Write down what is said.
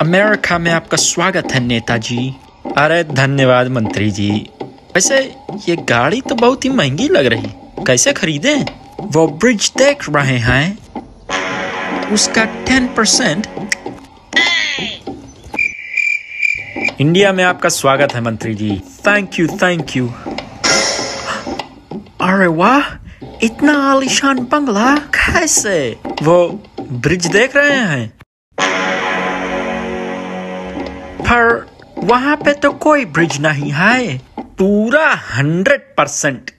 America में आपका स्वागत है नेताजी। अरे धन्यवाद मंत्री जी। वैसे ये गाड़ी तो बहुत ही महँगी लग रही। कैसे खरीदे? वो ब्रिज देख रहे हैं। उसका टेन परसेंट इंडिया में आपका स्वागत है मंत्री जी। थैंक यू थैंक यू अरे वाह, इतना आलिशान बंगला, कैसे? वो ब्रिज देख रहे हैं। पर वहाँ पे तो कोई ब्रिज नहीं है। पूरा हंड्रेड परसेंट